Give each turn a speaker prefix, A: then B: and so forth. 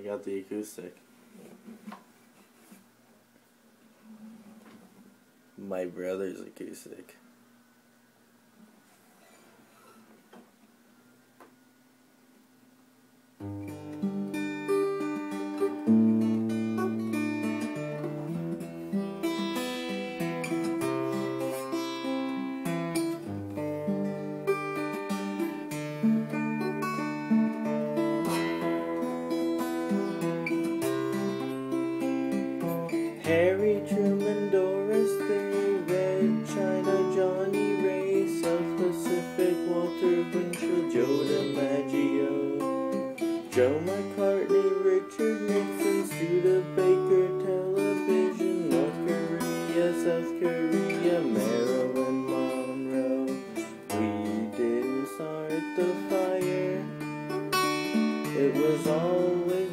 A: I got the acoustic. My brother's acoustic. Harry Truman, Doris Day, Red China, Johnny Ray, South Pacific, Walter Winchell, Joe DiMaggio, Joe McCartney, Richard Nixon, Studebaker, Television, North Korea, South Korea, Marilyn Monroe. We didn't start the fire. It was always